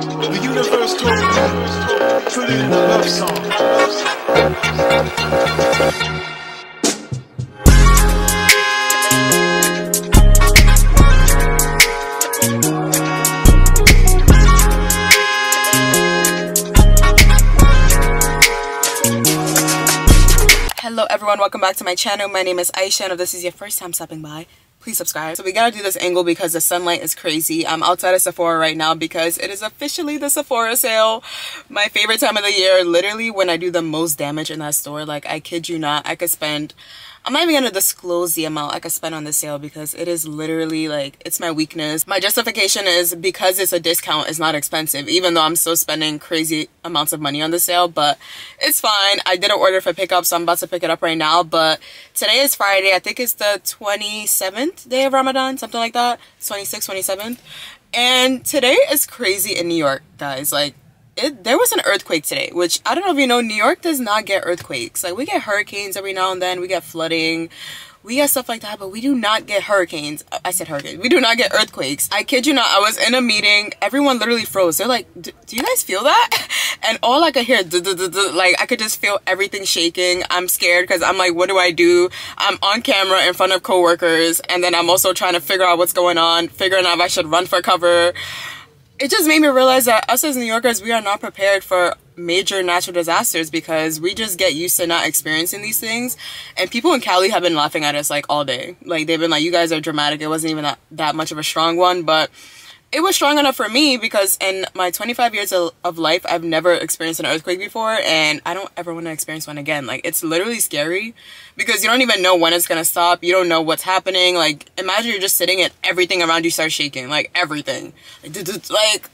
The universe told me, put in a love song. Hello everyone, welcome back to my channel. My name is Aisha and if this is your first time stopping by, please subscribe. So we gotta do this angle because the sunlight is crazy. I'm outside of Sephora right now because it is officially the Sephora sale. My favorite time of the year, literally when I do the most damage in that store. Like I kid you not, I could spend I'm not even gonna disclose the amount I could spend on the sale because it is literally like it's my weakness. My justification is because it's a discount, it's not expensive, even though I'm still spending crazy amounts of money on the sale, but it's fine. I did an order for pickup, so I'm about to pick it up right now. But today is Friday, I think it's the 27th day of Ramadan, something like that. 26th, 27th. And today is crazy in New York, guys. Like it, there was an earthquake today, which I don't know if you know, New York does not get earthquakes. Like we get hurricanes every now and then, we get flooding, we get stuff like that, but we do not get hurricanes. I said hurricanes. We do not get earthquakes. I kid you not, I was in a meeting, everyone literally froze. They're like, do you guys feel that? And all I could hear, like I could just feel everything shaking. I'm scared because I'm like, what do I do? I'm on camera in front of coworkers, and then I'm also trying to figure out what's going on, figuring out if I should run for cover it just made me realize that us as New Yorkers, we are not prepared for major natural disasters because we just get used to not experiencing these things. And people in Cali have been laughing at us like all day. Like they've been like, you guys are dramatic. It wasn't even that, that much of a strong one, but it was strong enough for me because in my 25 years of, life, I've never experienced an earthquake before and I don't ever want to experience one again. Like it's literally scary because you don't even know when it's going to stop. You don't know what's happening. Like imagine you're just sitting and everything around you starts shaking. Like everything. Like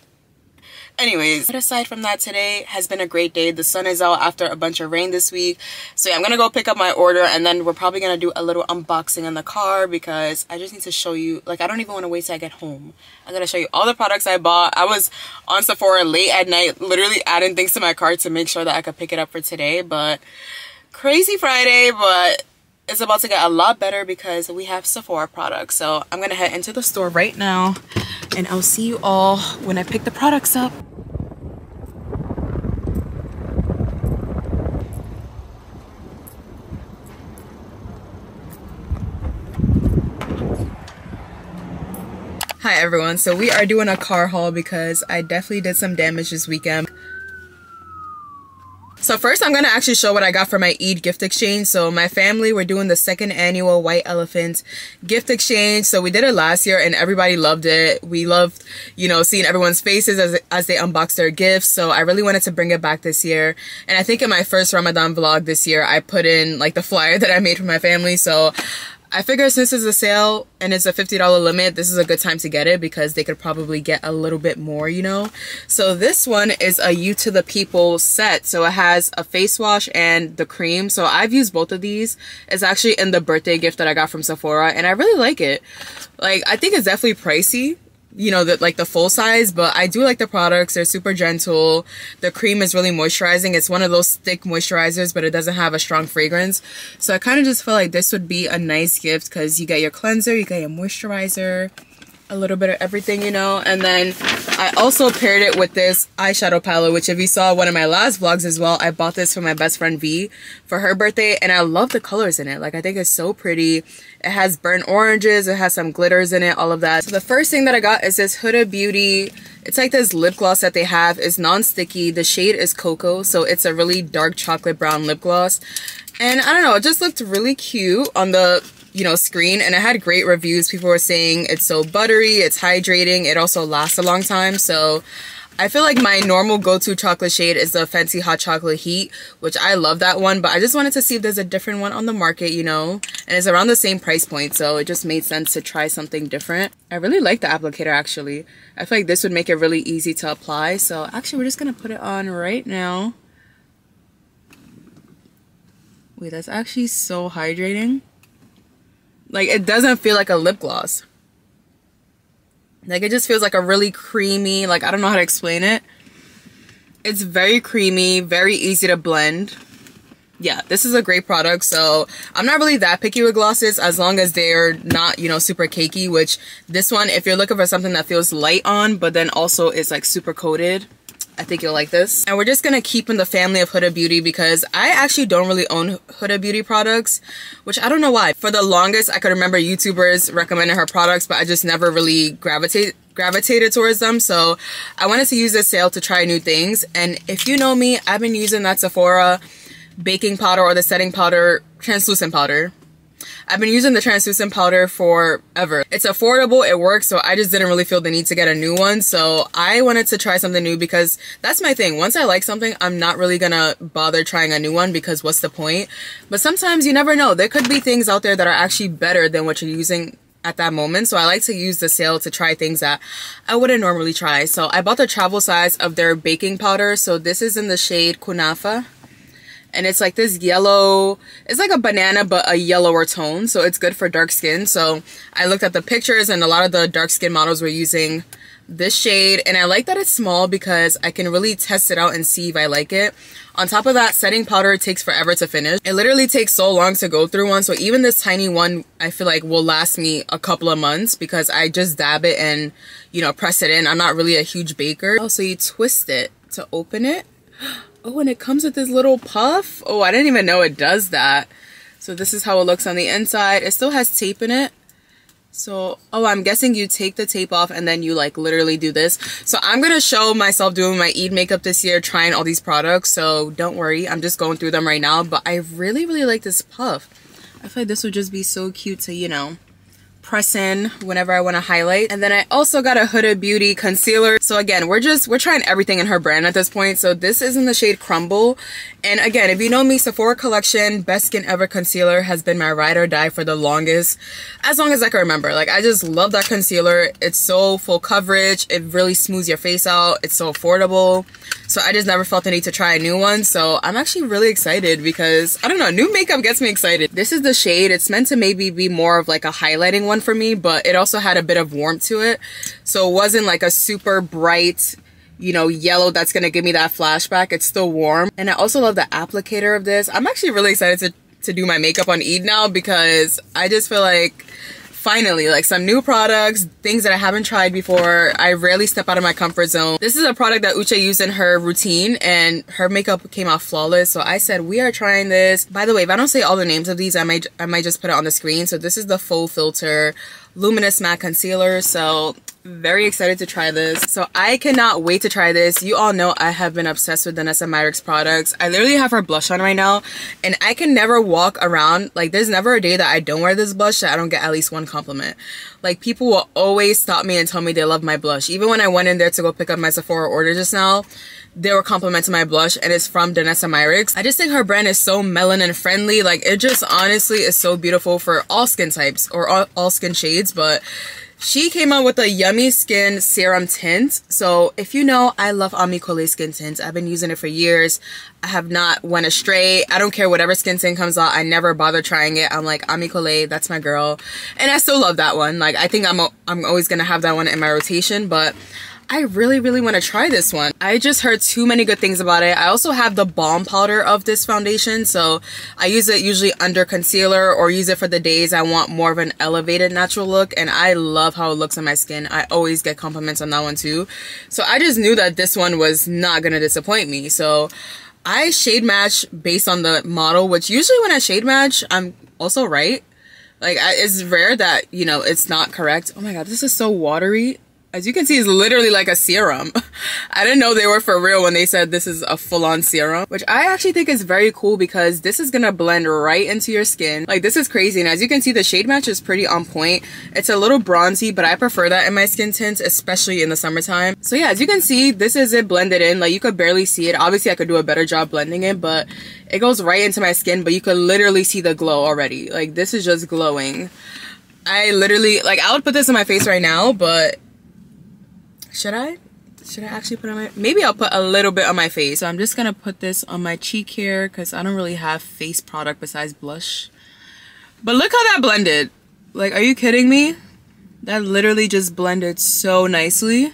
anyways but aside from that today has been a great day. The sun is out after a bunch of rain this week. So yeah, i'm gonna go pick up my order and then we're probably gonna do a little unboxing in the car because i just need to show you like i don't even want to wait till i get home. I'm gonna show you all the products i bought. I was on sephora late at night literally adding things to my cart to make sure that i could pick it up for today. But crazy friday but it's about to get a lot better because we have Sephora products. So I'm gonna head into the store right now and I'll see you all when I pick the products up. Hi everyone, so we are doing a car haul because I definitely did some damage this weekend. So first I'm going to actually show what I got for my Eid gift exchange. So my family, we're doing the second annual White Elephant gift exchange. So we did it last year and everybody loved it. We loved, you know, seeing everyone's faces as, as they unbox their gifts. So I really wanted to bring it back this year. And I think in my first Ramadan vlog this year, I put in like the flyer that I made for my family. So I figure since it's a sale and it's a $50 limit, this is a good time to get it because they could probably get a little bit more, you know? So this one is a Youth to the People set. So it has a face wash and the cream. So I've used both of these. It's actually in the birthday gift that I got from Sephora and I really like it. Like, I think it's definitely pricey you know, the, like the full size, but I do like the products. They're super gentle. The cream is really moisturizing. It's one of those thick moisturizers, but it doesn't have a strong fragrance. So I kind of just feel like this would be a nice gift because you get your cleanser, you get your moisturizer, a little bit of everything, you know. And then I also paired it with this eyeshadow palette, which if you saw one of my last vlogs as well, I bought this for my best friend V for her birthday. And I love the colors in it. Like, I think it's so pretty. It has burnt oranges. It has some glitters in it, all of that. So the first thing that I got is this Huda Beauty. It's like this lip gloss that they have. It's non-sticky. The shade is Coco. So it's a really dark chocolate brown lip gloss. And I don't know, it just looked really cute on the you know, screen and it had great reviews. People were saying it's so buttery, it's hydrating, it also lasts a long time. So I feel like my normal go-to chocolate shade is the Fenty Hot Chocolate Heat, which I love that one, but I just wanted to see if there's a different one on the market, you know, and it's around the same price point, so it just made sense to try something different. I really like the applicator, actually. I feel like this would make it really easy to apply, so actually we're just to put it on right now. Wait, that's actually so hydrating. Like it doesn't feel like a lip gloss. Like it just feels like a really creamy, like I don't know how to explain it. It's very creamy, very easy to blend. yeah, this is a great product. So I'm not really that picky with glosses as long as they're not, you know, super cakey, which this one, if you're looking for something that feels light on, but then also is like super coated, I think you'll like this. And we're just gonna keep in the family of Huda Beauty because I actually don't really own Huda Beauty products, which I don't know why. For the longest, I could remember YouTubers recommending her products, but I just never really gravitate gravitated towards them. So I wanted to use this sale to try new things. And if you know me, I've been using that Sephora baking powder or the setting powder, translucent powder. I've been using the translucent powder forever. It's affordable, it works, so I just didn't really feel the need to get a new one. So I wanted to try something new because that's my thing. Once I like something, I'm not really gonna bother trying a new one because what's the point? But sometimes you never know. There could be things out there that are actually better than what you're using at that moment. So I like to use the sale to try things that I wouldn't normally try. So I bought the travel size of their baking powder. So this is in the shade Kunafa and it's like this yellow it's like a banana but a yellower tone so it's good for dark skin. So i looked at the pictures and a lot of the dark skin models were using this shade and i like that it's small because i can really test it out and see if i like it. On top of that setting powder takes forever to finish. It literally takes so long to go through one so even this tiny one i feel like will last me a couple of months because i just dab it and you know press it in. I'm not really a huge baker. Oh so you twist it to open it Oh, and it comes with this little puff. Oh, I didn't even know it does that. So this is how it looks on the inside. It still has tape in it. So, oh, I'm guessing you take the tape off and then you like literally do this. So I'm going to show myself doing my Eid makeup this year, trying all these products. So don't worry, I'm just going through them right now. But I really, really like this puff. I feel like this would just be so cute to, you know, press in whenever I want to highlight. And then I also got a Huda Beauty concealer. So again, we're just, we're trying everything in her brand at this point. So this is in the shade Crumble. And again, if you know me, Sephora Collection Best Skin Ever Concealer has been my ride or die for the longest, as long as I can remember. Like, I just love that concealer. It's so full coverage. It really smooths your face out. It's so affordable. So I just never felt the need to try a new one. So I'm actually really excited because, I don't know, new makeup gets me excited. This is the shade. It's meant to maybe be more of like a highlighting one for me, but it also had a bit of warmth to it. So it wasn't like a super bright, you know, yellow that's going to give me that flashback. It's still warm. And I also love the applicator of this. I'm actually really excited to, to do my makeup on Eid now because I just feel like finally like some new products things that i haven't tried before. I rarely step out of my comfort zone. This is a product that uche used in her routine and her makeup came out flawless. So i said we are trying this. By the way if i don't say all the names of these i might i might just put it on the screen. So this is the faux filter luminous matte concealer. So very excited to try this. So I cannot wait to try this. You all know I have been obsessed with Danessa Myricks products. I literally have her blush on right now and I can never walk around. Like there's never a day that I don't wear this blush that I don't get at least one compliment. Like people will always stop me and tell me they love my blush. Even when I went in there to go pick up my Sephora order just now, they were complimenting my blush and it's from Danessa Myricks. I just think her brand is so melanin friendly. Like it just honestly is so beautiful for all skin types or all, all skin shades. But she came out with a Yummy Skin Serum Tint. So if you know, I love Ami Colé Skin Tint. I've been using it for years. I have not went astray. I don't care whatever skin tint comes out. I never bother trying it. I'm like, Ami Colé, that's my girl. And I still love that one. Like, I think I'm, I'm always going to have that one in my rotation. But I really, really want to try this one. I just heard too many good things about it. I also have the balm powder of this foundation. So I use it usually under concealer or use it for the days I want more of an elevated natural look. And I love how it looks on my skin. I always get compliments on that one too. So I just knew that this one was not going to disappoint me. So I shade match based on the model, which usually when I shade match, I'm also right. Like, it's rare that, you know, it's not correct. Oh my god, this is so watery as you can see, it's literally like a serum. I didn't know they were for real when they said this is a full-on serum, which I actually think is very cool because this is gonna blend right into your skin. Like this is crazy. And as you can see, the shade match is pretty on point. It's a little bronzy, but I prefer that in my skin tints, especially in the summertime. So yeah, as you can see, this is it blended in. Like you could barely see it. Obviously I could do a better job blending it, but it goes right into my skin, but you could literally see the glow already. Like this is just glowing. I literally, like I would put this on my face right now, but should I? Should I actually put on my, maybe I'll put a little bit on my face. So I'm just gonna put this on my cheek here because I don't really have face product besides blush. But look how that blended. Like, are you kidding me? That literally just blended so nicely.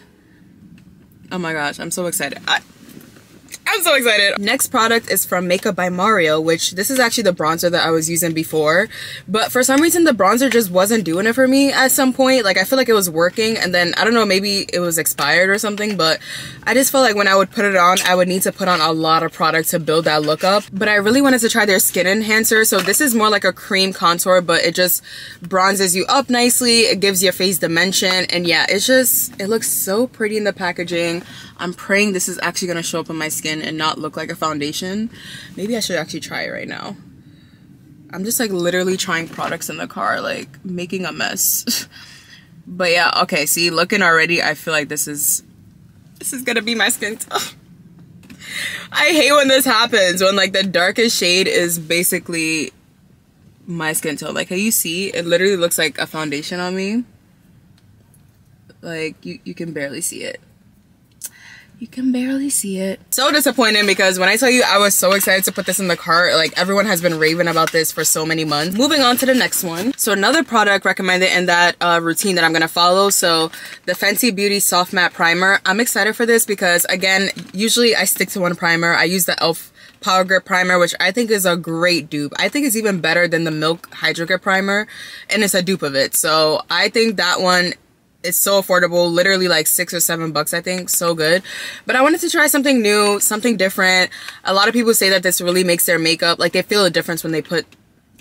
Oh my gosh, I'm so excited. I, I'm so excited. Next product is from Makeup by Mario, which this is actually the bronzer that I was using before. But for some reason, the bronzer just wasn't doing it for me at some point. Like, I feel like it was working. And then, I don't know, maybe it was expired or something. But I just felt like when I would put it on, I would need to put on a lot of product to build that look up. But I really wanted to try their skin enhancer. So this is more like a cream contour, but it just bronzes you up nicely. It gives your face dimension. And yeah, it's just, it looks so pretty in the packaging. I'm praying this is actually going to show up on my skin and not look like a foundation. Maybe I should actually try it right now. I'm just like literally trying products in the car, like making a mess. but yeah, okay, see, looking already, I feel like this is, this is gonna be my skin tone. I hate when this happens, when like the darkest shade is basically my skin tone. Like how you see, it literally looks like a foundation on me. Like you, you can barely see it. You can barely see it. So disappointing because when I tell you I was so excited to put this in the cart, like everyone has been raving about this for so many months. Moving on to the next one. So another product recommended in that uh, routine that I'm gonna follow. So the Fenty Beauty Soft Matte Primer. I'm excited for this because again, usually I stick to one primer. I use the e.l.f. Power Grip Primer, which I think is a great dupe. I think it's even better than the Milk Hydro Grip Primer, and it's a dupe of it. So I think that one it's so affordable literally like six or seven bucks i think. So good. But i wanted to try something new something different. A lot of people say that this really makes their makeup like they feel a difference when they put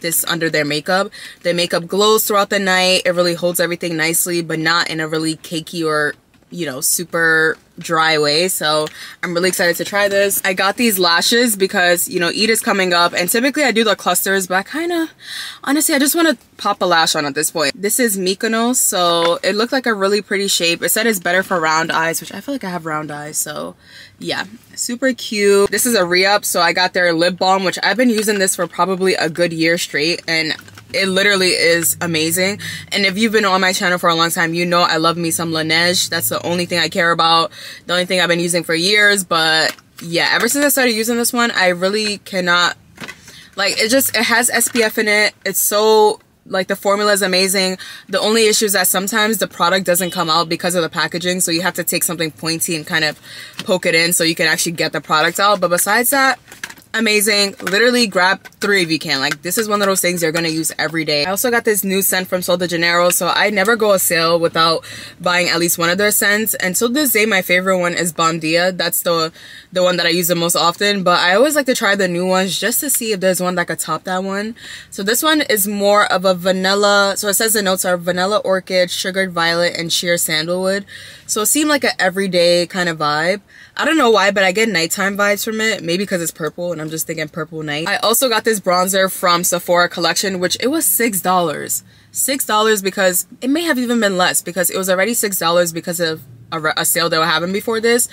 this under their makeup. Their makeup glows throughout the night. It really holds everything nicely but not in a really cakey or you know super dry way. So i'm really excited to try this. I got these lashes because you know eid is coming up and typically i do the clusters but i kind of honestly i just want to pop a lash on at this point. This is mykonos so it looked like a really pretty shape. It said it's better for round eyes which i feel like i have round eyes so yeah. Super cute. This is a re-up so i got their lip balm which i've been using this for probably a good year straight and it literally is amazing. And if you've been on my channel for a long time you know i love me some laneige. That's the only thing i care about the only thing i've been using for years. But yeah ever since i started using this one i really cannot like it just it has spf in it. It's so like the formula is amazing. The only issue is that sometimes the product doesn't come out because of the packaging so you have to take something pointy and kind of poke it in so you can actually get the product out. But besides that amazing. Literally grab three if you can. Like this is one of those things you're gonna use every day. I also got this new scent from sol de janeiro so i never go a sale without buying at least one of their scents. And until this day my favorite one is Bom Dia that's the the one that i use the most often but i always like to try the new ones just to see if there's one that could top that one. So this one is more of a vanilla so it says the notes are vanilla orchid sugared violet and sheer sandalwood. So it seemed like an everyday kind of vibe I don't know why, but I get nighttime vibes from it. Maybe because it's purple and I'm just thinking purple night. I also got this bronzer from Sephora collection, which it was $6. $6 because it may have even been less because it was already $6 because of a, a, sale that were having before this.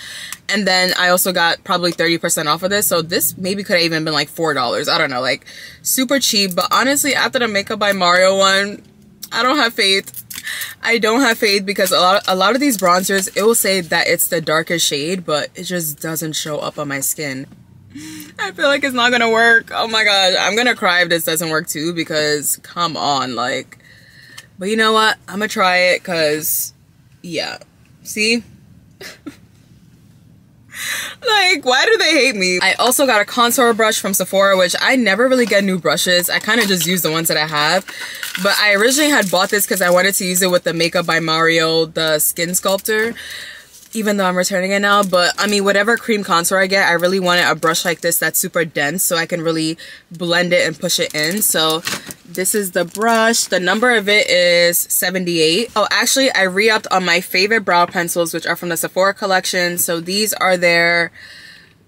And then I also got probably 30% off of this. So this maybe could have even been like $4. I don't know, like super cheap. But honestly, after the Makeup by Mario one, I don't have faith. I don't have faith because a lot, a lot of these bronzers, it will say that it's the darkest shade, but it just doesn't show up on my skin. I feel like it's not gonna work. Oh my god, I'm gonna cry if this doesn't work too because come on, like. But you know what? I'm gonna try it because, yeah. See? like why do they hate me? I also got a contour brush from sephora which i never really get new brushes. I kind of just use the ones that i have. But i originally had bought this because i wanted to use it with the makeup by mario the skin sculptor even though I'm returning it now. But I mean, whatever cream contour I get, I really wanted a brush like this that's super dense so I can really blend it and push it in. So this is the brush. The number of it is 78. Oh, actually, I re-upped on my favorite brow pencils, which are from the Sephora collection. So these are their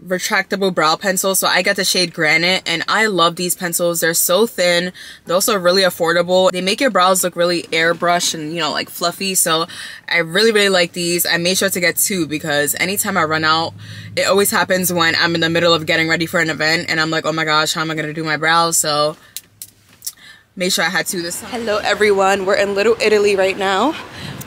retractable brow pencil so i got the shade granite and i love these pencils. They're so thin. They're also really affordable. They make your brows look really airbrush and you know like fluffy so i really really like these. I made sure to get two because anytime i run out it always happens when i'm in the middle of getting ready for an event and i'm like oh my gosh how am i gonna do my brows? So made sure i had two this time hello everyone we're in little italy right now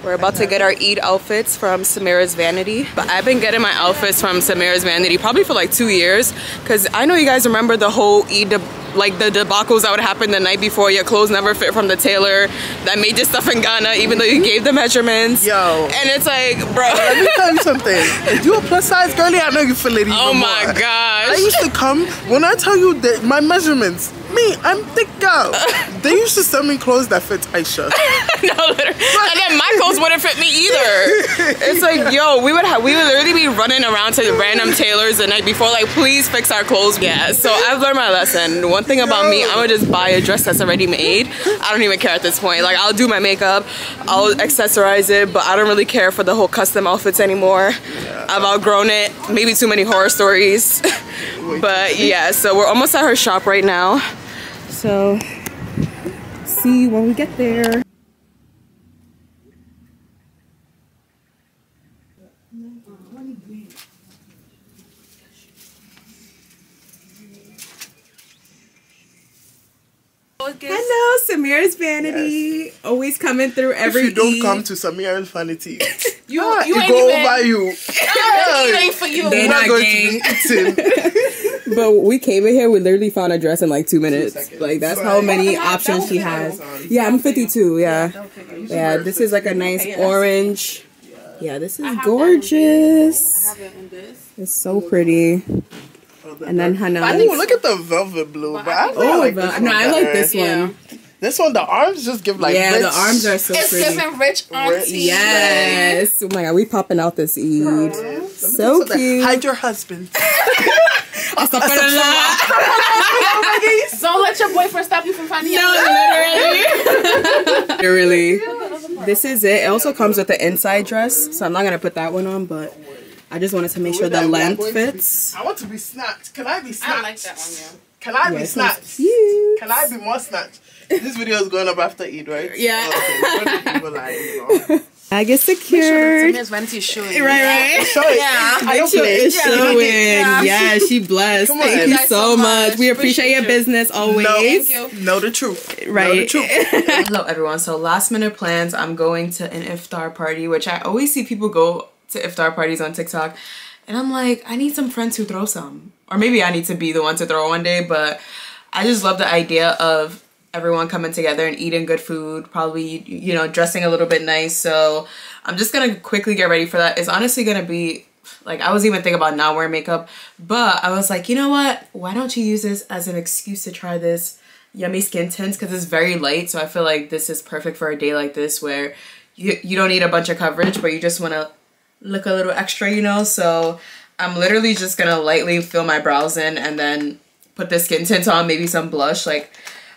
we're about to get our Eid outfits from Samira's Vanity. But I've been getting my outfits from Samira's Vanity probably for like two years. Because I know you guys remember the whole Eid like the debacles that would happen the night before. Your clothes never fit from the tailor that made your stuff in Ghana, even though you gave the measurements. Yo. And it's like, bro. Let me tell you something. If you a plus size girlie, I know you feel it even Oh my more. gosh. I used to come when I tell you that my measurements. Me, I'm thick girl. they used to send me clothes that fit Aisha. no, literally. And then my clothes wouldn't fit me either. It's like, yo, we would have, we would literally be running around to the random tailors the night before, like, please fix our clothes. Yeah, so I've learned my lesson. One thing about me, I'm gonna just buy a dress that's already made. I don't even care at this point. Like, I'll do my makeup, I'll accessorize it, but I don't really care for the whole custom outfits anymore. I've outgrown it. Maybe too many horror stories. but yeah, so we're almost at her shop right now. So, see when we get there. Hello, Samira's Vanity. Always coming through every if you don't E. come to Samira's vanity, You, ah, you it ain't go even, over you. it ain't for you. They You're not not going gang. to be eating. But we came in here, we literally found a dress in like two minutes. seconds. Like that's So how I- many Don't options she has. on. Yeah, I'm 52. Yeah, yeah. This is like a nice orange. Yeah, this is gorgeous. It's so pretty. Oh, and then Hannah. Oh, look at the velvet blue. But I, think I Oh, like but- this no, one I like this one. Yeah. This one, the arms just give like yeah, rich- the arms are so It's pretty. giving rich auntie. Yes. Oh my god, we popping out this Eid. So So cute. Hide your husband. Don't let your boyfriend stop you from finding out. Literally. This is it. It also comes with the inside dress, so I'm not gonna put that one on, but I just wanted to make sure the length one- fits. I want to be snatched. Can I be snatched? I like that one, yeah. Can I be Yes, it's snatched? cute. Can I be more snatched? This video is going up after Eid, right? Yeah. Okay. What do people you know? I get secured. Miss Vanity showing. Right, right. Show it. Yeah. I don't She play. is Yeah. showing. Yeah. Yeah, she blessed. On. Thank Thank you you so so much. much. We appreciate your business always. No. Thank you. Know the truth. Right. Know the truth. Hello everyone. So last minute plans. I'm going to an iftar party, which I always see people go to iftar parties on TikTok. And I'm like, I need some friends who throw some. Or maybe I need to be the one to throw one day, but I just love the idea of everyone coming together and eating good food, probably, you know, dressing a little bit nice. So I'm just gonna quickly get ready for that. It's honestly gonna be like I was even thinking about not wearing makeup, but I was like, you know what? Why don't you use this as an excuse to try this yummy skin tints because it's very light. So I feel like this is perfect for a day like this where you you don't need a bunch of coverage, but you just want to look a little extra, you know. So I'm literally just gonna lightly fill my brows in and then put the skin tint on, maybe some blush. Like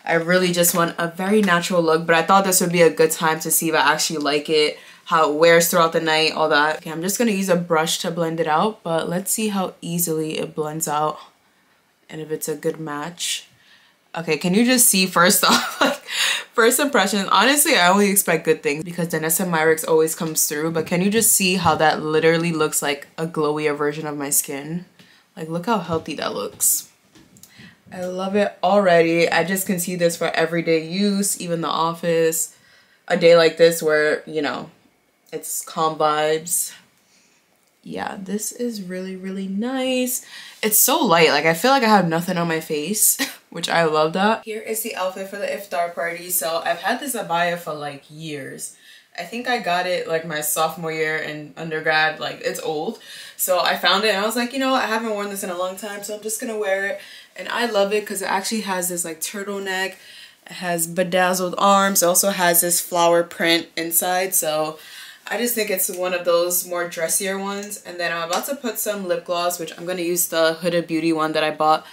I really just want a very natural look, but I thought this would be a good time to see if I actually like it, how it wears throughout the night, all that. Okay, I'm just gonna use a brush to blend it out, but let's see how easily it blends out and if it's a good match. Okay, can you just see first off, like, first impression, honestly, I only expect good things because Danessa Myricks always comes through, but can you just see how that literally looks like a glowier version of my skin? Like, look how healthy that looks. I love it already. I just can see this for everyday use, even the office. A day like this where, you know, it's calm vibes. Yeah, this is really, really nice. It's so light. Like, I feel like I have nothing on my face, which I love that. Here is the outfit for the iftar party. So, I've had this abaya for like years. I think I got it like my sophomore year in undergrad. Like, it's old. So, I found it and I was like, you know, I haven't worn this in a long time, so I'm just gonna wear it. And I love it because it actually has this like turtleneck. It has bedazzled arms. It also has this flower print inside. So, I just think it's one of those more dressier ones. And then I'm about to put some lip gloss, which I'm to use the Huda Beauty one that I bought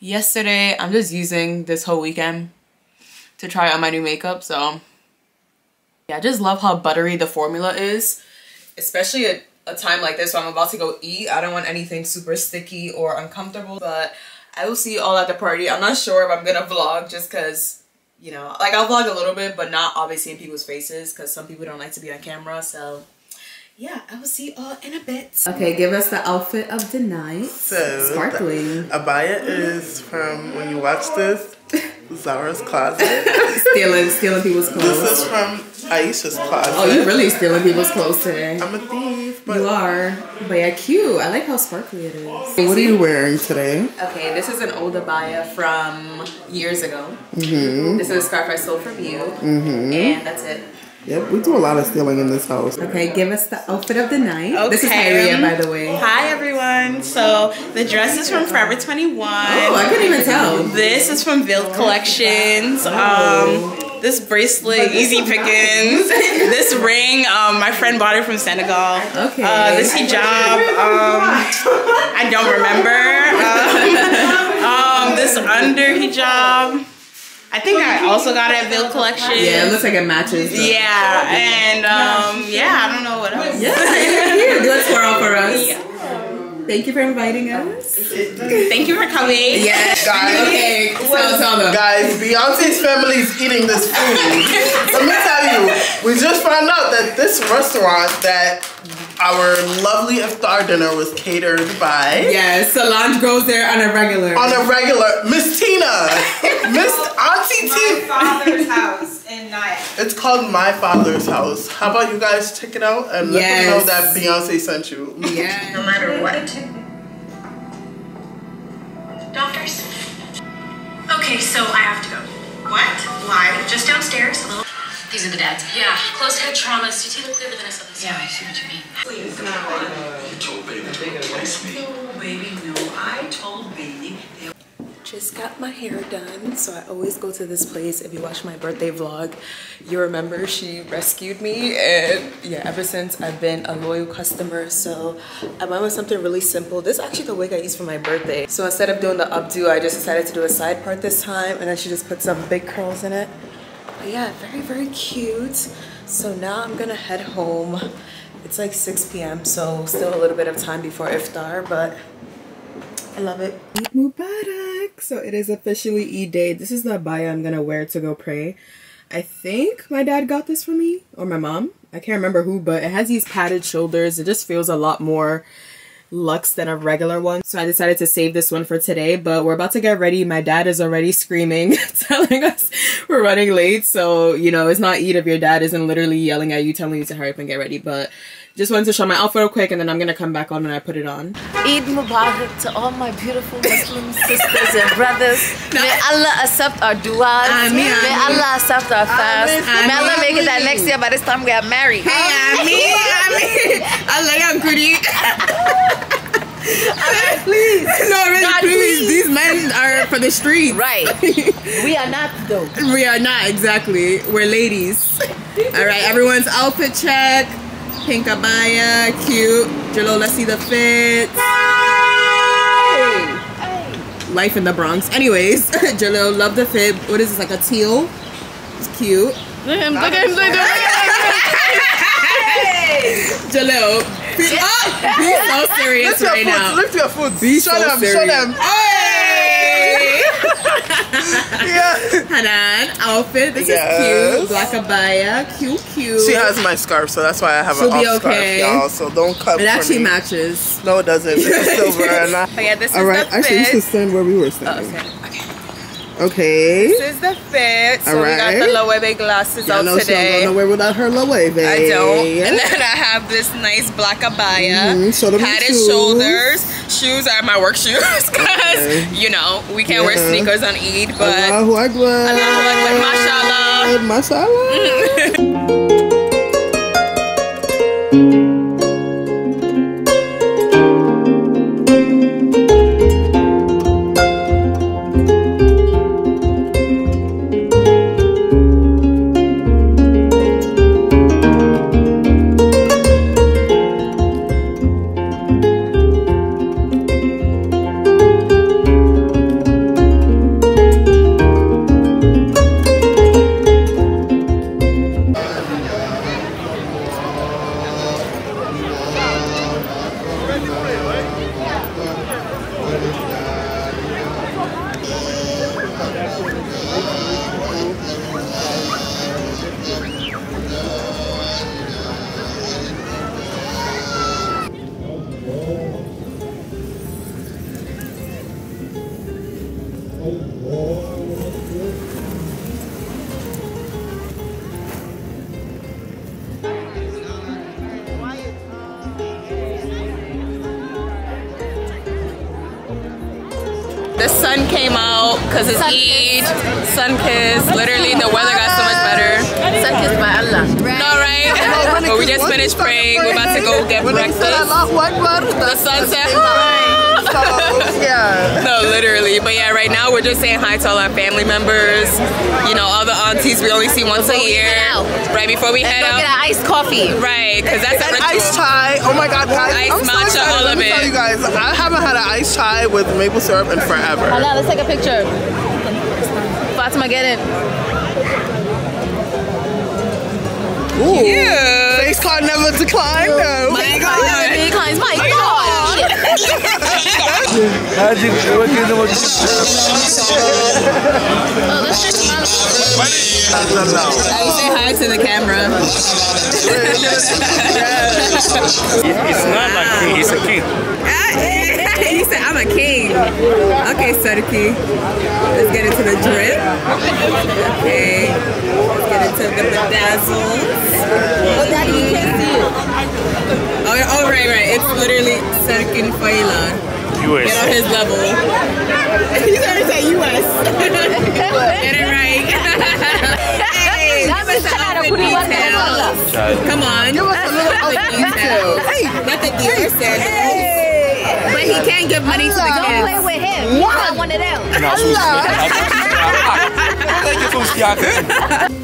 yesterday. I'm just using this whole weekend to try on my new makeup. So yeah, I just love how buttery the formula is, especially at a time like this when I'm about to go eat. I don't want anything super sticky or uncomfortable, but I will see you all at the party. I'm not sure if I'm to vlog just because you know, like I'll vlog a little bit, but not obviously in people's faces because some people don't like to be on camera. So yeah, I will see you all in a bit. Okay, give us the outfit of the night. So, Sparkling. the Abaya is from, when you watch this, Zara's Closet. stealing, stealing people's clothes. This is from Aisha's closet. Oh, you're really stealing people's clothes today. I'm a thief, but You are. But yeah, cute. I like how sparkly it is. what are you wearing today? Okay, this is an old abaya from years ago. Mm-hmm. This is a scarf I sold from you. Mm-hmm. And that's it. Yep, we do a lot of stealing in this house. Okay, give us the outfit of the night. This is Okay. Harriet, by the way. Hi everyone. So the dress is from Forever 21. Oh, I couldn't even tell. This is from Build Collections. Um, this bracelet, Easy Pickings. this ring, um, my friend bought it from Senegal. Okay. Uh, this hijab, um, I don't remember. Um, um, this under hijab, I think I also got it at Build Collections. Yeah, it looks like it matches. though. Yeah, and um, yeah, I don't know what else. Yeah, here, do a twirl for us. Thank you for inviting us. Thank you for coming. Yes, Guys. Okay, tell, tell them. Guys, Beyonce's family is eating this food. Let me tell you, we just found out that this restaurant that our lovely iftar dinner was catered by Yes, Solange goes there on a regular. on a regular Miss Tina, Miss Auntie Tina. My father's house in Nyack. It's called My Father's House. How about you guys check it out and let them know that Beyonce sent you. yeah. No matter what. Doctors? Okay, so I have to go. What? Why? Just downstairs, a little. These are the dads. Yeah, closed head traumas. CT look clear, but then I saw this. Yeah, I see what you mean. Please, no. You told baby to replace me. Baby, no, I told baby. Just got my hair done, so I always go to this place. If you watch my birthday vlog, you remember she rescued me, and yeah, ever since I've been a loyal customer. So I went with something really simple. This is actually the wig I used for my birthday. So instead of doing the updo, I just decided to do a side part this time, and then she just put some big curls in it. But yeah, very very cute. So now I'm gonna head home. It's like 6 p.m., so still a little bit of time before iftar, but I love it. Mubarak! So it is officially Eid day. This is the abaya I'm gonna wear to go pray. I think my dad got this for me or my mom. I can't remember who, but it has these padded shoulders. It just feels a lot more luxe than a regular one. So I decided to save this one for today, but we're about to get ready. My dad is already screaming, telling us we're running late. So, you know, it's not Eid if your dad isn't literally yelling at you, telling you to hurry up and get ready. But just wanted to show my outfit real quick and then I'm gonna come back on when I put it on. Eid Mubarak to all my beautiful Muslim sisters and brothers. May Allah accept our du'as. Ameen, May. Allah accept our fast. Ameen, May Allah make it that next year by this time we are married. I mean, I like I'm pretty. please. No, really, God, please. please. These men are for the streets. Right. We are not though. We are not exactly. We're ladies. All right, everyone's outfit check. Pink abaya, cute. Jalo, let's see the fit. Life in the Bronx. Anyways, Jalo, love the fit. What is this, like a teal? It's cute. Look at him, look at him, look at him. Jalil, be, oh, be so serious Lift your right foot, now. lift your foot. Be show so them, show them. Hey! Yeah. Hanan outfit. This Yes. is cute. Black abaya. Cute, cute. She has my scarf, so that's why I have She'll an be off okay. scarf, y'all. So don't come It for actually me. matches. No, it doesn't. This is silver and I. But yeah, this All is right, the actually, you fit. should stand where we were standing. Oh, okay. Okay. This is the fit. So we got the Loewe glasses I out know she don't today. go nowhere without her Loewe. I don't. And then I have this nice black abaya, Mhm, them your padded shoes. shoulders. Shoes are my work shoes because Okay. you know we can't wear sneakers on Eid, but Allahu Akbar. Allahu Akbar, mashallah. Mashallah. finished praying. We're about to go get When they said breakfast. The sun said So, hi. yeah. No, literally. But yeah, right now we're just saying hi to all our family members. You know, all the aunties we only see once a year. Right before we head Go get out. an iced coffee. Right, because that's a And ritual. iced chai. Oh my god, guys. Iced I'm so matcha, excited. all Let of it. tell you guys, I haven't had an iced chai with maple syrup in forever. Allah, let's take a picture. Fatima, get in. Ooh. Yeah. Face card never declined, no. My God. Big lines. My God. Oh, that's just I say hi to the camera. It's not like king, he's a king. he said, I'm a king. Okay, Sadiki. Let's get into the drip. Okay. Let's get into the bedazzles. Oh, Daddy, you can't see it. Oh, oh right, right. It's literally Sarkin Faila. Get on his level. He's already said US. Get it right. hey, That give us was the kind of outfit pretty much details. Come on. Give us a little outfit details. Not the Dior sandals. But he can't give money to the Don't kids. play with him. You want one of them.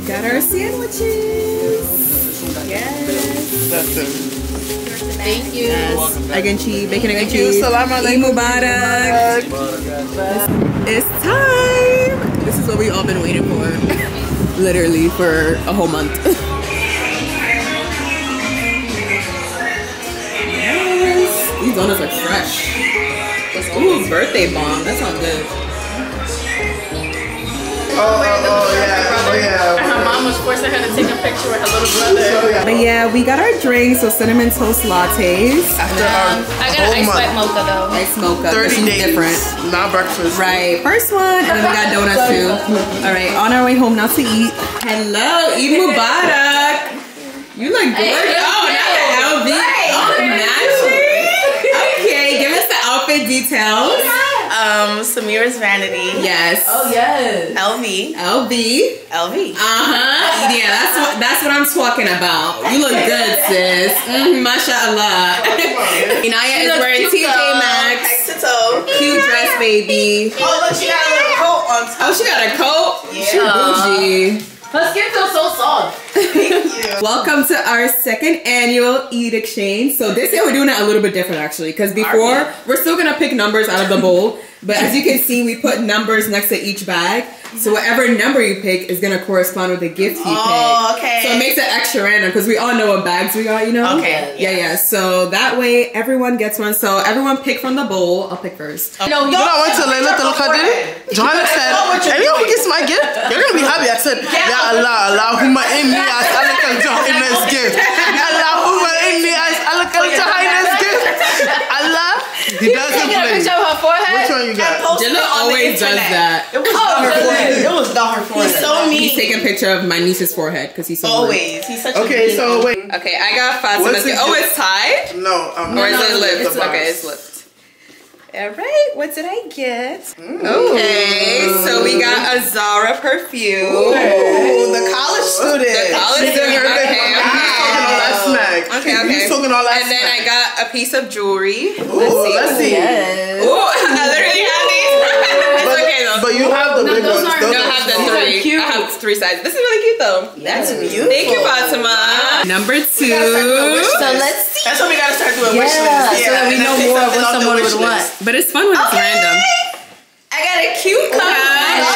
Got our sandwiches. Yes. That's it. Thank you. Egg and cheese, bacon, egg and cheese. Salam Eid alaikum. Mubarak. It's time. This is what we've all been waiting for. Literally for a whole month. donuts are fresh. Ooh, birthday bomb. That sounds good. Oh, oh, oh, yeah. Oh, yeah. Her mom was forcing her to take a picture with her little brother. But yeah, we got our drinks, so cinnamon toast lattes. After um, our I got an whole ice white mocha though. Ice mocha. 30 This days, different. not breakfast. Right, first one, and then we got donuts too. All right, on our way home now to eat. Hello, Eid Mubarak. You look good. oh, the outfit details. Um, Samira's Vanity. Yes. Oh, yes. LV. LV. LV. Uh huh. Yeah, that's what that's what I'm talking about. You look good, sis. Mm, mashallah. Inaya is wearing TJ Maxx. Head to toe. Cute dress, baby. Oh, look, she got a little coat on top. Oh, she got a coat. She bougie. Her skin feels so soft. Welcome to our second annual Eid Exchange. So this year we're doing it a little bit different actually, because before we're still gonna pick numbers out of the bowl, but as you can see, we put numbers next to each bag. So whatever number you pick is gonna correspond with the gift you Oh, pick. okay. So it makes it extra random because we all know what bags we got, you know? Okay, Yeah, yeah. So that way everyone gets one. So everyone pick from the bowl. I'll pick first. No, You know, I went to Laylatul Qadr. Johanna said, anyone who gets my gift, you're gonna be happy. I said, Ya Allah, Allahumma inni as'aluka al-Johanna's gift. Allahumma inni as'aluka al-Johanna's gift. Allah, he doesn't Taking a play. picture of her forehead. Which one you got? Posted Jilla on the always does that. It was not her forehead. It was not her forehead. He's so mean. He's taking a picture of my niece's forehead because he's so rude. Always. He's such a Okay, mean so wait. Okay, I got Fatima's What's gift. his Oh, it's tied? No, um, Or is no, it no, lipped? the box. Okay, it's lipped. All right, what did I get? Okay, so we got a Zara perfume. Ooh, the college student. The college student. did okay, okay. He's talking all that smack. Okay, okay. He's talking all that And then I got a piece of jewelry. Ooh, let's see. Ooh, I literally have these. it's But, but you have the big those ones. aren't- Those no, I are have the three. cute. I have three sizes. This is really cute though. That's beautiful. Thank you, Fatima. Number two. So let's see. That's what we gotta start doing wish Yeah, lists. so that we know more of what someone would want. But it's fun when it's random. I got a cute cup.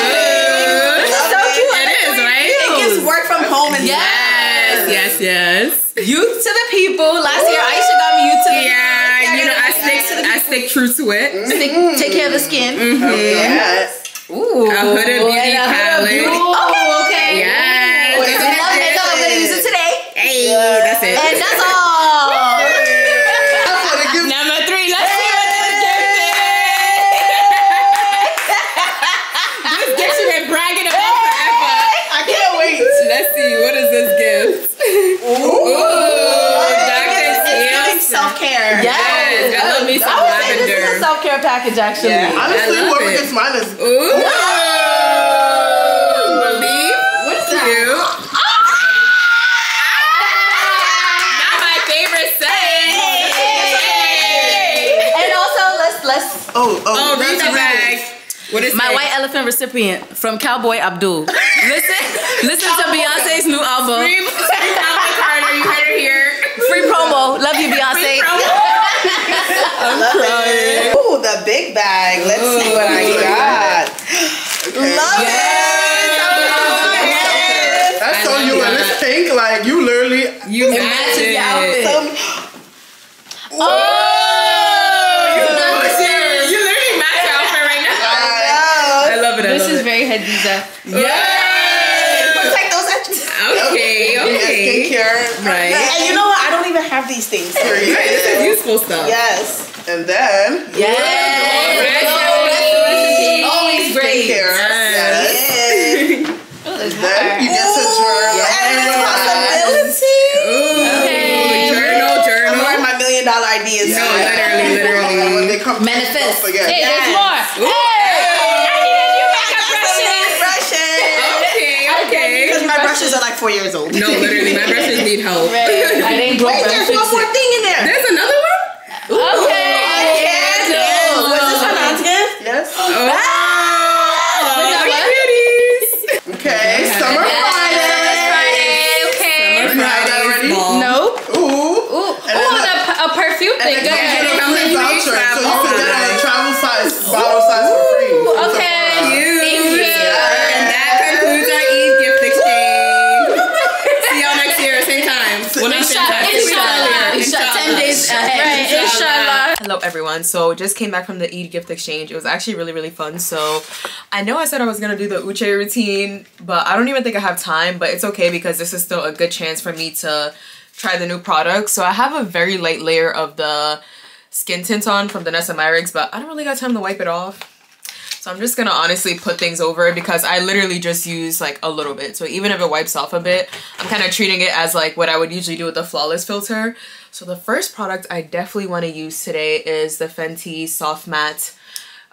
Cute. so cute. It is, right? It gives work from home and Yes, yes, yes. Youth to the people. Last year, Aisha got me youth to the people. Yeah, you know, I stick, I stick true to it. Stick, take care of the skin. Mm-hmm. Oh, yes. Ooh. A Huda Beauty and a Huda palette. Beauty. Oh, okay. Yes. It's enough makeup. I'm gonna use it today. Hey, that's it. And that's all. That's what it gives. Number three, let's see what this gift is. this gift you've been bragging about forever. I can't wait. Let's see, what is this gift? Ooh, Dr. It's giving Teal's. self care. Yes, I love me some I would say this is a lavender. self-care care package actually. Yeah. Honestly, I love whoever it. gets mine is. Ooh. Believe. What is that? Ah! Not my favorite saying. And also let's let's Oh, oh, Oh, read that's the bag. What is my it? white elephant recipient from Cowboy Abdul. Listen, listen to Beyonce's new album. Scream, scream Alan Carter. You heard her here. Free promo. Love you, Beyonce. Promo. Ooh, the big bag. Let's see what I got. Love it. That's so you and this pink, like you literally. You matches matches your outfit. Um, You literally match your outfit right now. I love it. I This love is it. very Hadiza. Yay! Okay, Yeah, okay. skincare. Right. And you know what? I don't even have these things. Period. Right, this is useful stuff. Yes. And then Yes. Always great. skincare. Yes. Yes. And then you get to journal. Yes. Ooh, journal, I'm journal. my million dollar ideas. No, literally, literally. When they come, Manifest. Don't. Hey, there's more. My brushes are like four years old. No, literally, my brushes need help. I didn't Wait, there's one more thing in there. There's another one? Okay. Yes. Was this my mom's? Yes. Oh, ah! that you what? cuties. Okay. Summer Friday. Okay. You have that already? Ball. Nope. Ooh. Ooh, And then ooh, a perfume And thing. then Okay. you get a Come free voucher, so you can get a size. Everyone. So just came back from the Eid gift exchange. It was actually really really fun. So I know I said I was gonna do the Uche routine, but I don't even think I have time. But it's okay because this is still a good chance for me to try the new products. So I have a very light layer of the skin tint on from Danessa Myricks, but I don't really got time to wipe it off. So I'm just gonna honestly put things over because I literally just use like a little bit. So even if it wipes off a bit, I'm kind of treating it as like what I would usually do with the Flawless filter. So the first product I definitely want to use today is the Fenty Soft Matte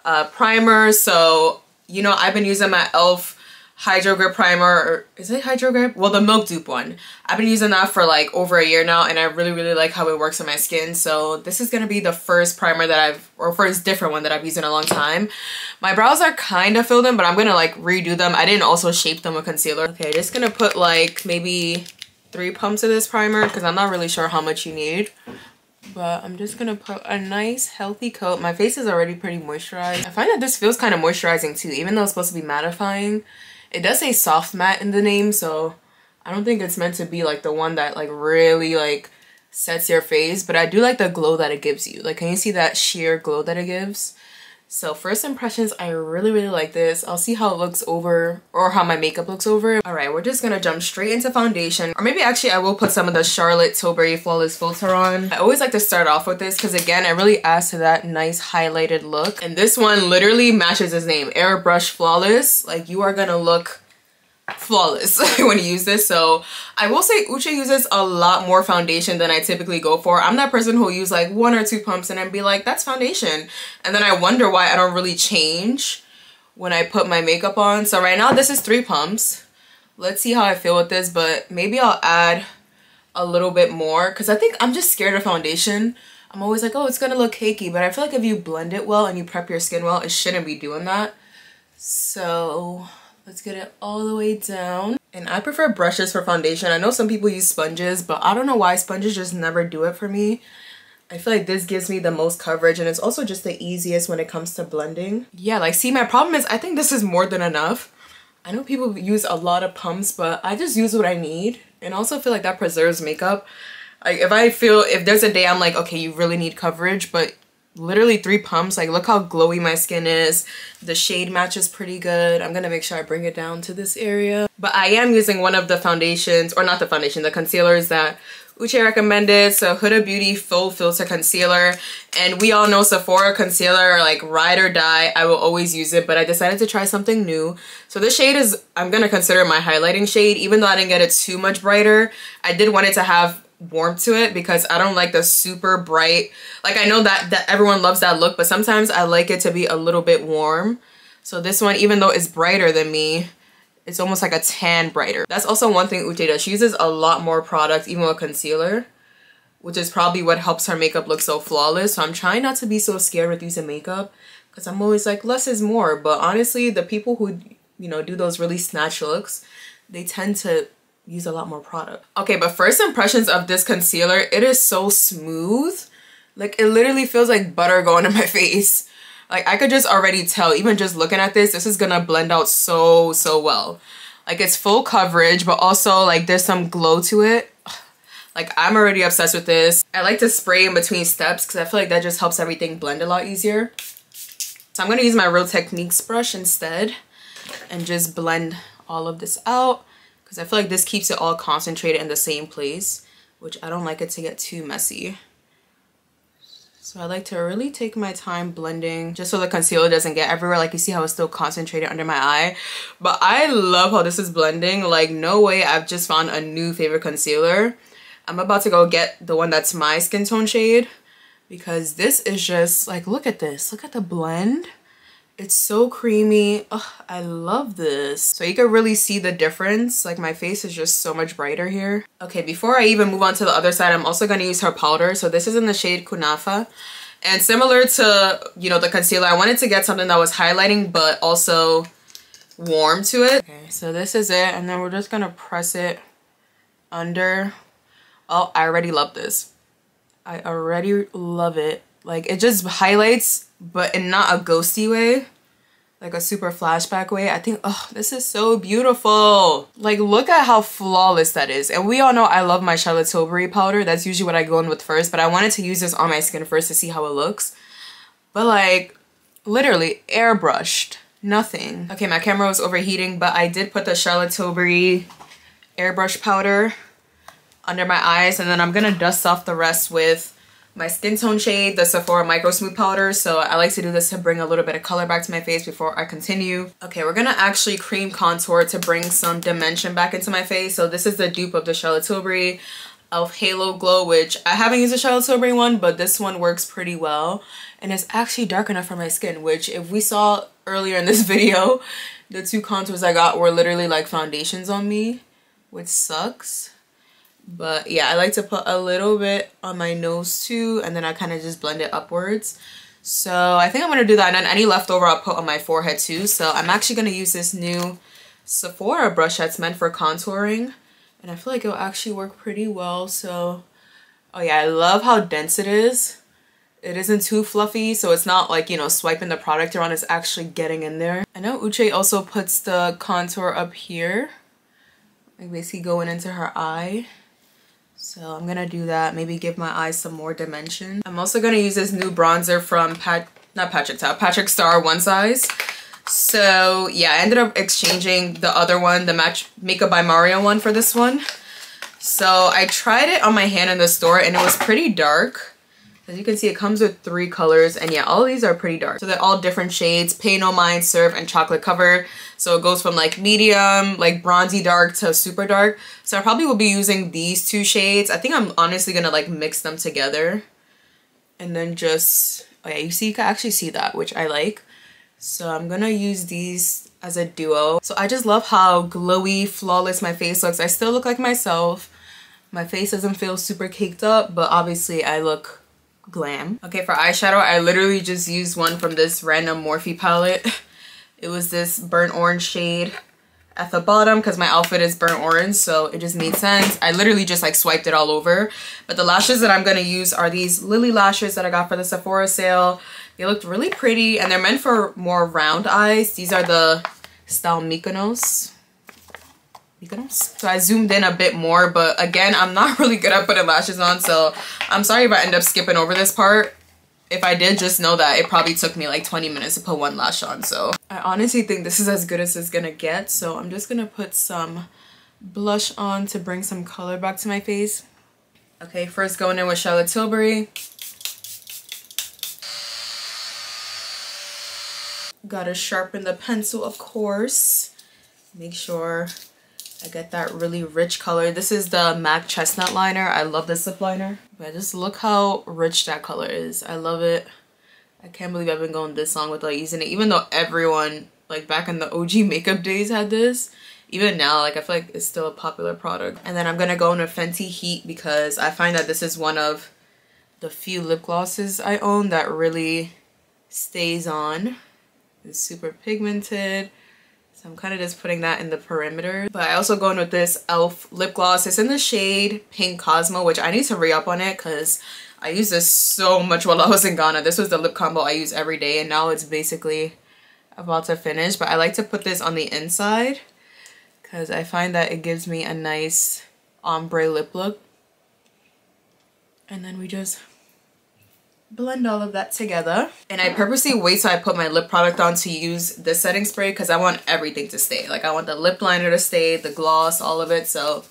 uh, Primer. So, you know, I've been using my e.l.f. Hydro Grip Primer, or is it Hydro Grip? Well, the Milk Dupe one. I've been using that for like over a year now and I really, really like how it works on my skin. So this is going to be the first primer that I've, or first different one that I've used in a long time. My brows are kind of filled in, but I'm going to like redo them. I didn't also shape them with concealer. Okay, just going to put like maybe three pumps of this primer because I'm not really sure how much you need. But I'm just gonna put a nice healthy coat. My face is already pretty moisturized. I find that this feels kind of moisturizing too, even though it's supposed to be mattifying. It does say soft matte in the name, so I don't think it's meant to be like the one that like really like sets your face, but I do like the glow that it gives you. Like, can you see that sheer glow that it gives? So first impressions, I really, really like this. I'll see how it looks over or how my makeup looks over. All right, we're just gonna jump straight into foundation. Or maybe actually I will put some of the Charlotte Tilbury Flawless Filter on. I always like to start off with this because again, it really adds to that nice highlighted look. And this one literally matches his name, Airbrush Flawless. Like you are gonna look flawless when you use this. So i will say uche uses a lot more foundation than i typically go for. I'm that person who'll use like one or two pumps and then be like that's foundation. And then i wonder why i don't really change when i put my makeup on. So right now this is three pumps. Let's see how i feel with this but maybe i'll add a little bit more because i think i'm just scared of foundation. I'm always like oh it's gonna look cakey but i feel like if you blend it well and you prep your skin well it shouldn't be doing that. So let's get it all the way down. And I prefer brushes for foundation. I know some people use sponges, but I don't know why sponges just never do it for me. I feel like this gives me the most coverage and it's also just the easiest when it comes to blending. Yeah, like see my problem is I think this is more than enough. I know people use a lot of pumps, but I just use what I need. And also feel like that preserves makeup. Like if I feel, if there's a day I'm like, okay, you really need coverage, but literally three pumps. Like look how glowy my skin is. The shade matches pretty good. I'm gonna make sure i bring it down to this area. But i am using one of the foundations or not the foundation the concealers that uche recommended. So huda beauty faux filter concealer. And we all know sephora concealer like ride or die. I will always use it but i decided to try something new. So this shade is i'm gonna consider my highlighting shade. Even though i didn't get it too much brighter i did want it to have warmth to it because I don't like the super bright like I know that that everyone loves that look but sometimes I like it to be a little bit warm. So this one even though it's brighter than me it's almost like a tan brighter. That's also one thing Uche does she uses a lot more product even with concealer which is probably what helps her makeup look so flawless. So I'm trying not to be so scared with using makeup because I'm always like less is more. But honestly the people who you know do those really snatch looks they tend to use a lot more product. Okay, but first impressions of this concealer, it is so smooth. Like it literally feels like butter going in my face. Like I could just already tell, even just looking at this, this is gonna blend out so, so well. Like it's full coverage, but also like there's some glow to it. Like I'm already obsessed with this. I like to spray in between steps because I feel like that just helps everything blend a lot easier. So I'm gonna use my Real Techniques brush instead and just blend all of this out because I feel like this keeps it all concentrated in the same place, which I don't like it to get too messy. So I like to really take my time blending just so the concealer doesn't get everywhere. Like you see how it's still concentrated under my eye. But I love how this is blending. Like no way I've just found a new favorite concealer. I'm about to go get the one that's my skin tone shade because this is just like, look at this. Look at the blend. It's so creamy. Oh, I love this. So you can really see the difference. Like my face is just so much brighter here. Okay, before I even move on to the other side, I'm also going to use her powder. So this is in the shade Kunafa. And similar to, you know, the concealer, I wanted to get something that was highlighting but also warm to it. Okay, so this is it. And then we're just going to press it under. Oh, I already love this. I already love it. Like it just highlights but in not a ghosty way. Like a super flashback way. I think oh this is so beautiful. Like look at how flawless that is. And we all know i love my charlotte tilbury powder. That's usually what i go in with first but i wanted to use this on my skin first to see how it looks. But like literally airbrushed. Nothing. Okay my camera was overheating but i did put the charlotte tilbury airbrush powder under my eyes and then i'm gonna dust off the rest with my skin tone shade, the Sephora Micro Smooth Powder. So I like to do this to bring a little bit of color back to my face before I continue. Okay, we're gonna actually cream contour to bring some dimension back into my face. So this is the dupe of the Charlotte Tilbury e.l.f. Halo Glow, which I haven't used the Charlotte Tilbury one, but this one works pretty well. And it's actually dark enough for my skin, which if we saw earlier in this video, the two contours I got were literally like foundations on me, which sucks but yeah I like to put a little bit on my nose too and then I kind of just blend it upwards. So I think I'm gonna do that and then any leftover I'll put on my forehead too. So I'm actually gonna use this new Sephora brush that's meant for contouring and I feel like it'll actually work pretty well. So oh yeah I love how dense it is. It isn't too fluffy so it's not like you know swiping the product around it's actually getting in there. I know Uche also puts the contour up here like basically going into her eye so I'm gonna do that, maybe give my eyes some more dimension. I'm also gonna use this new bronzer from Pat, not Patrick Ta, uh, Patrick Starrr One Size. So yeah, I ended up exchanging the other one, the Match Makeup by Mario one for this one. So I tried it on my hand in the store and it was pretty dark. As you can see, it comes with three colors. And yeah, all these are pretty dark. So they're all different shades. Pay No Mind, Serve, and Chocolate Cover. So it goes from like medium, like bronzy dark to super dark. So I probably will be using these two shades. I think I'm honestly to like mix them together. And then just, oh yeah, you see, you can actually see that, which I like. So I'm to use these as a duo. So I just love how glowy, flawless my face looks. I still look like myself. My face doesn't feel super caked up, but obviously I look glam. Okay, for eyeshadow, I literally just used one from this random Morphe palette. It was this burnt orange shade at the bottom because my outfit is burnt orange so it just made sense. I literally just like swiped it all over. But the lashes that i'm to use are these Lilly Lashes that i got for the sephora sale. They looked really pretty and they're meant for more round eyes. These are the style mykonos so I zoomed in a bit more, but again, I'm not really good at putting lashes on, so I'm sorry if I end up skipping over this part. If I did, just know that it probably took me like 20 minutes to put one lash on, so. I honestly think this is as good as it's gonna get, so I'm just gonna put some blush on to bring some color back to my face. Okay, first going in with Charlotte Tilbury. Gotta sharpen the pencil, of course. Make sure I get that really rich color. This is the MAC Chestnut Liner. I love this lip liner. But just look how rich that color is. I love it. I can't believe I've been going this long without using it. Even though everyone, like back in the OG makeup days had this. Even now, like I feel like it's still a popular product. And then I'm going to go into Fenty Heat because I find that this is one of the few lip glosses I own that really stays on. It's super pigmented. So I'm kind of just putting that in the perimeter. But I also go in with this e.l.f. lip gloss. It's in the shade Pink Cosmo, which I need to re-up on it because I used this so much while I was in Ghana. This was the lip combo I use every day and now it's basically about to finish. But I like to put this on the inside because I find that it gives me a nice ombre lip look. And then we just blend all of that together. And I purposely wait till I put my lip product on to use the setting spray because I want everything to stay. Like I want the lip liner to stay, the gloss, all of it. So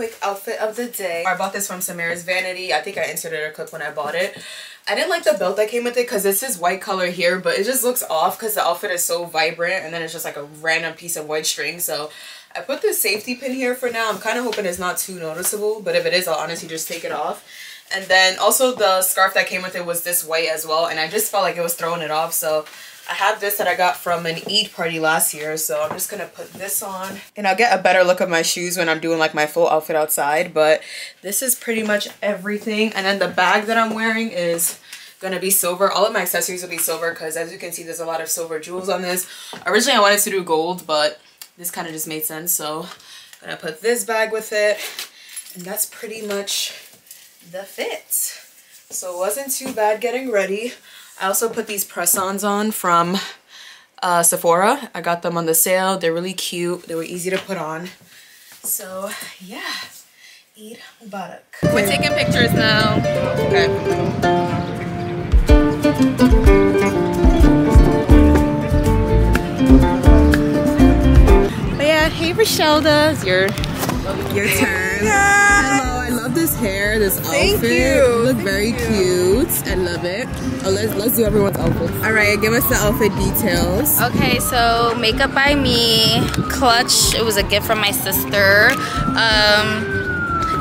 quick outfit of the day. I bought this from Samira's Vanity. I think I inserted a clip when I bought it. I didn't like the belt that came with it because this is white color here, but it just looks off because the outfit is so vibrant and then it's just like a random piece of white string. So I put this safety pin here for now. I'm kind of hoping it's not too noticeable, but if it is, I'll honestly just take it off. And then also the scarf that came with it was this white as well, and I just felt like it was throwing it off, so I have this that I got from an Eid party last year, so I'm just gonna put this on. And I'll get a better look of my shoes when I'm doing like my full outfit outside, but this is pretty much everything. And then the bag that I'm wearing is gonna be silver. All of my accessories will be silver because as you can see, there's a lot of silver jewels on this. Originally, I wanted to do gold, but this kind of just made sense. So I'm gonna put this bag with it. And that's pretty much the fit. So it wasn't too bad getting ready. I also put these press-ons on from uh, Sephora. I got them on the sale. They're really cute. They were easy to put on. So yeah, Eid Mubarak. We're taking pictures now. Okay. Hey Rochelda, it's your your turn. Hello, I love this hair, this Thank outfit. you. look very cute. I love it. Oh, let's let's do everyone's outfit. All right, give us the outfit details. Okay, so makeup by me, clutch. It was a gift from my sister. Um,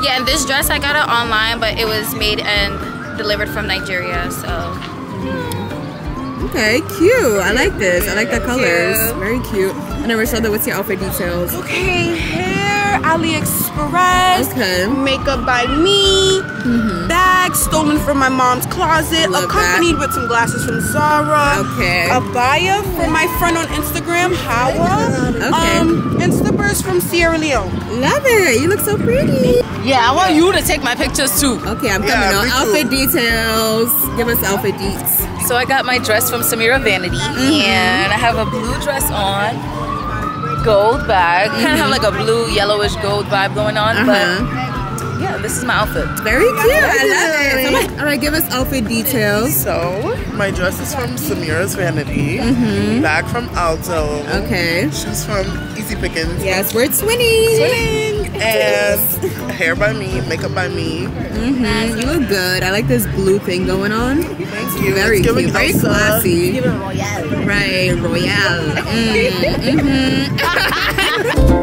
yeah, and this dress I got it online, but it was made and delivered from Nigeria. So Okay, cute. I like this. I like the colors. Very cute. And then Rochelda, what's your outfit details? Okay, hair, AliExpress. Okay. Makeup by me. Mhm. Bag stolen from my mom's closet. Love accompanied with some glasses from Zara. Okay. Abaya from my friend on Instagram, Hawa. Okay. Um, and slippers from Sierra Leone. Love it. You look so pretty. Yeah, I want you to take my pictures too. Okay, I'm coming Yeah, on. me too. Outfit details. Give us outfit deets. So I got my dress from Samira Vanity, and I have a blue dress on, gold bag. Kind of have like a blue yellowish gold vibe going on, Uh-huh. but yeah, this is my outfit. Very cute. I love it. Somebody- all right, give us outfit details. So, my dress is from Samira's Vanity. Bag from Aldo. Okay. Shoes from Easy Pickins. Yes, we're twinning. And hair by me, makeup by me. Mhm, You look good. I like this blue thing going on. Thank you. Very It's cute. giving Very Elsa. classy. Right, royale. Mm, mhm.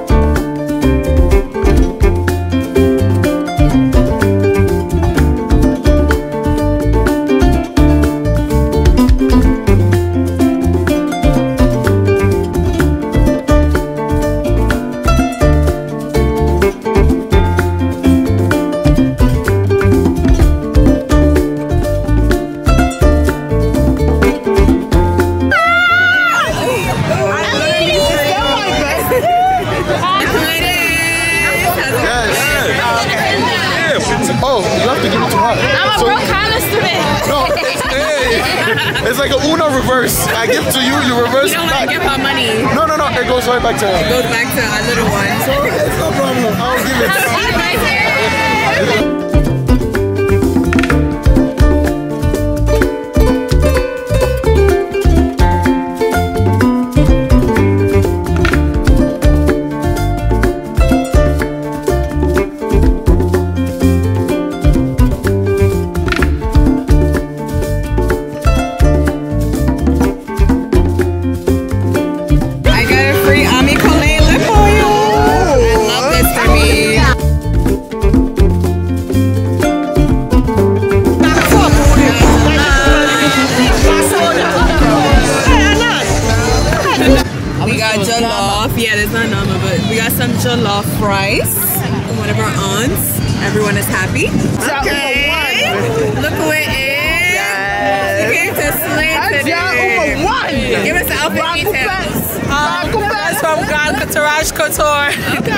Couturage Couture. Okay.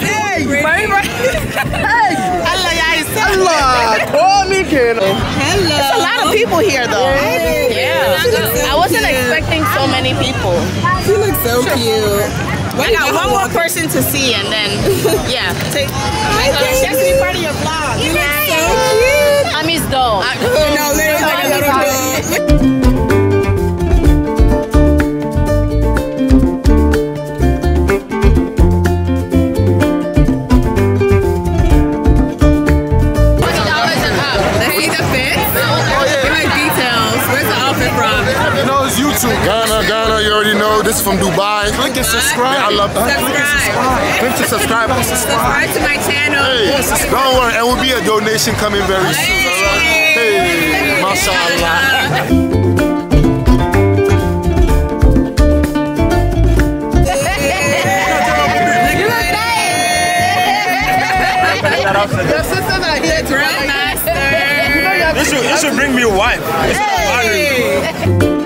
Hey. Right, right. Hey. Allah, yeah, Allah, call me. Hello. It's a lot of people here though. Yeah. I wasn't expecting so many people. You look so cute. I got one more person to see and then, yeah. Take, She has to be part of your vlog. you look so cute. I'm his dog. No, literally like a little dog. This is from Dubai. Click and subscribe. I love that. Subscribe. Click to subscribe. Subscribe to my channel. Hey, don't worry. It will be a donation coming very soon. All right? Hey, mashallah. Your sisters are here to Master. You should, you should bring me a wife. You should marry me. Hey.